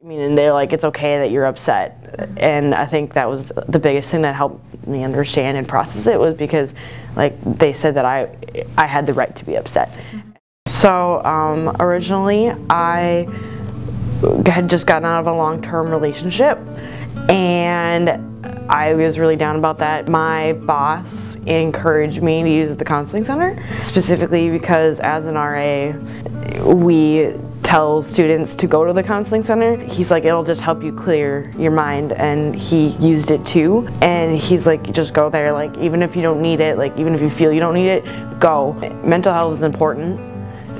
I mean, and they're like, it's okay that you're upset. And I think that was the biggest thing that helped me understand and process it was because like they said that I, I had the right to be upset. So um, originally I had just gotten out of a long-term relationship and I was really down about that. My boss encouraged me to use the counseling center, specifically because as an RA, we tell students to go to the counseling center. He's like, it'll just help you clear your mind, and he used it too. And he's like, just go there, like, even if you don't need it, like, even if you feel you don't need it, go. Mental health is important.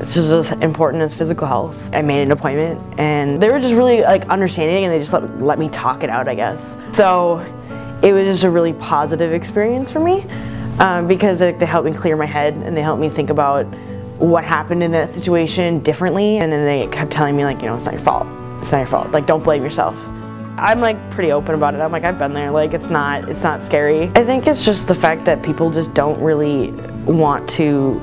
It's just as important as physical health. I made an appointment and they were just really like understanding and they just let, let me talk it out, I guess. So it was just a really positive experience for me um, because they, they helped me clear my head and they helped me think about what happened in that situation differently and then they kept telling me like, you know, it's not your fault. It's not your fault. Like, don't blame yourself. I'm like pretty open about it. I'm like, I've been there. Like, it's not, it's not scary. I think it's just the fact that people just don't really want to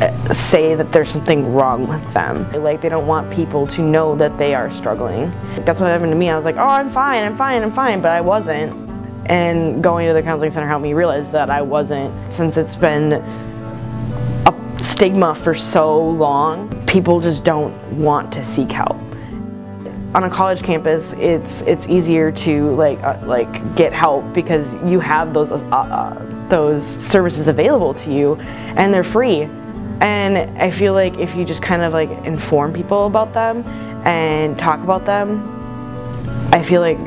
eh, say that there's something wrong with them. Like they don't want people to know that they are struggling. That's what happened to me. I was like, oh, I'm fine, I'm fine, I'm fine, but I wasn't. And going to the counseling center helped me realize that I wasn't. Since it's been stigma for so long, people just don't want to seek help. On a college campus, it's it's easier to like uh, like get help because you have those uh, uh, those services available to you, and they're free. And I feel like if you just kind of like inform people about them and talk about them, I feel like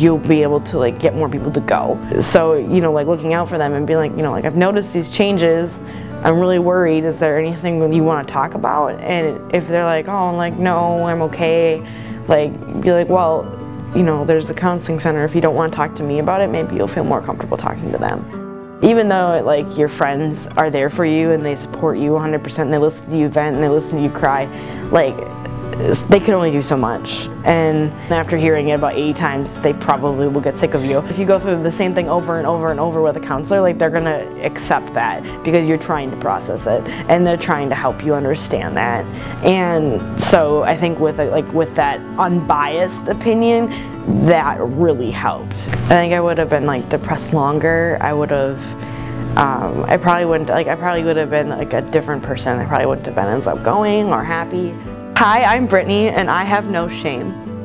you'll be able to like get more people to go. So, you know, like looking out for them and being like, you know, like I've noticed these changes. I'm really worried. Is there anything you want to talk about? And if they're like, oh, I'm like, no, I'm okay, like, be like, well, you know, there's the counseling center. If you don't want to talk to me about it, maybe you'll feel more comfortable talking to them. Even though like your friends are there for you and they support you 100% and they listen to you vent and they listen to you cry, like they can only do so much. And after hearing it about 80 times, they probably will get sick of you. If you go through the same thing over and over and over with a counselor, like they're gonna accept that because you're trying to process it and they're trying to help you understand that. And so I think with like with that unbiased opinion, that really helped. I think I would have been like depressed longer. I would have um, I probably wouldn't like I probably would have been like a different person. I probably wouldn't have been as outgoing or happy. Hi, I'm Brittany and I have no shame.